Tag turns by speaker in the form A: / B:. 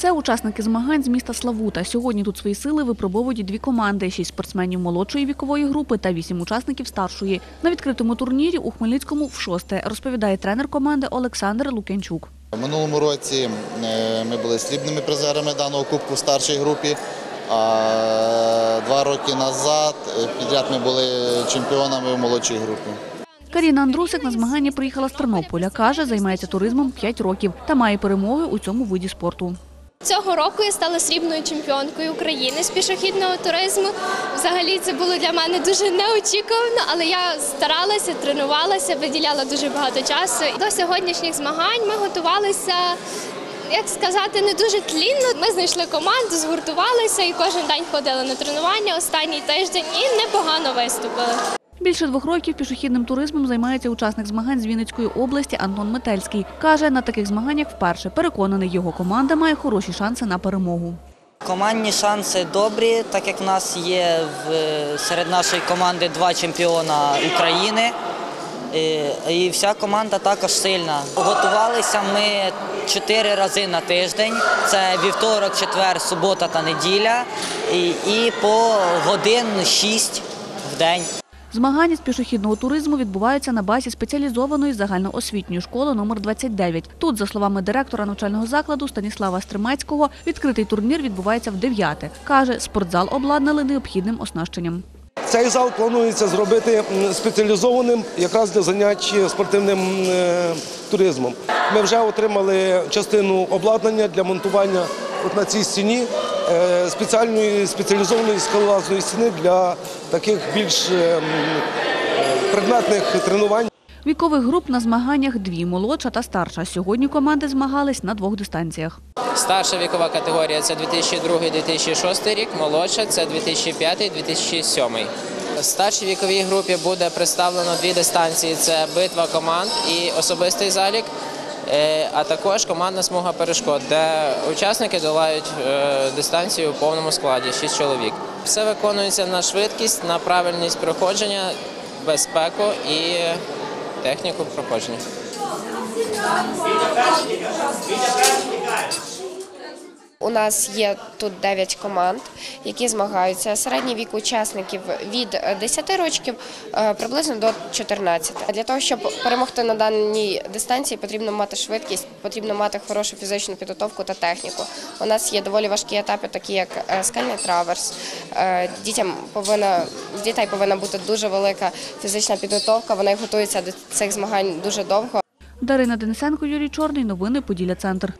A: Це учасники змагань з міста Славута. Сьогодні тут свої сили випробовують дві команди: шість спортсменів молодшої вікової групи та вісім учасників старшої. На відкритому турнірі у Хмельницькому в шосте, розповідає тренер команди Олександр Лук'янчук.
B: У минулому році е, ми були срібними призерами даного кубку в старшій групі. А два роки назад е, підряд ми були чемпіонами в молодшій групі.
A: Каріна Андрусик на змагання приїхала з Тернополя. Каже, займається туризмом 5 років та має перемоги у цьому виді спорту.
C: Цього року я стала срібною чемпіонкою України з пішохідного туризму. Взагалі це було для мене дуже неочікувано, але я старалася, тренувалася, виділяла дуже багато часу. До сьогоднішніх змагань ми готувалися. Як сказати, не дуже тлінно. Ми знайшли команду, згуртувалися і кожен день ходили на тренування останній тиждень і непогано виступили.
A: Більше двох років пішохідним туризмом займається учасник змагань з Вінницької області Антон Метельський. Каже, на таких змаганнях вперше переконаний, його команда має хороші шанси на перемогу.
D: Командні шанси добрі, так як в нас є серед нашої команди два чемпіона України. І, і вся команда також сильна. Готувалися ми чотири рази на тиждень. Це вівторок, четвер, субота та неділя. І, і по годин шість в день.
A: Змагання з пішохідного туризму відбуваються на базі спеціалізованої загальноосвітньої школи номер 29. Тут, за словами директора навчального закладу Станіслава Стримецького, відкритий турнір відбувається в дев'яте. Каже, спортзал обладнали необхідним оснащенням.
E: Цей зал планується зробити спеціалізованим якраз для занять спортивним е, туризмом. Ми вже отримали частину обладнання для монтування на цій стіні спеціальної спеціалізованої скалолазної стіни для таких більш е, предметних тренувань.
A: Вікових груп на змаганнях дві молодша та старша. Сьогодні команди змагались на двох дистанціях.
F: Старша вікова категорія це 2002-2006 рік, молодша це 2005-2007. В старшій віковій групі буде представлено дві дистанції: це битва команд і особистий залік, е, а також командна смуга перешкод, де учасники долають е, дистанцію у повному складі 6 чоловік. Все виконується на швидкість, на правильність проходження, безпеку і техніку проходження.
G: У нас є тут 9 команд, які змагаються. Середній вік учасників від 10 років е, приблизно до 14. Для того, щоб перемогти на даній дистанції, потрібно мати швидкість, потрібно мати хорошу фізичну підготовку та техніку. У нас є доволі важкі етапи, такі як е, скальний траверс. Е, Дітям повинна в дітей повинна бути дуже велика фізична підготовка. Вони готуються до цих змагань дуже довго.
A: Дарина Денисенко, Юрій Чорний. Новини Поділля Центр.